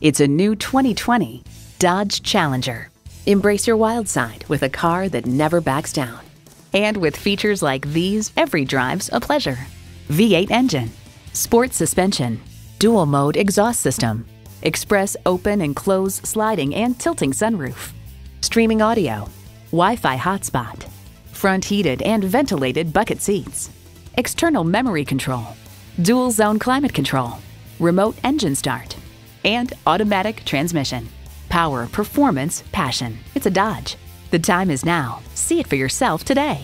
It's a new 2020 Dodge Challenger. Embrace your wild side with a car that never backs down. And with features like these, every drive's a pleasure. V8 engine, sport suspension, dual mode exhaust system, express open and close sliding and tilting sunroof, streaming audio, Wi-Fi hotspot, front heated and ventilated bucket seats, external memory control, dual zone climate control, remote engine start, and automatic transmission. Power, performance, passion. It's a Dodge. The time is now. See it for yourself today.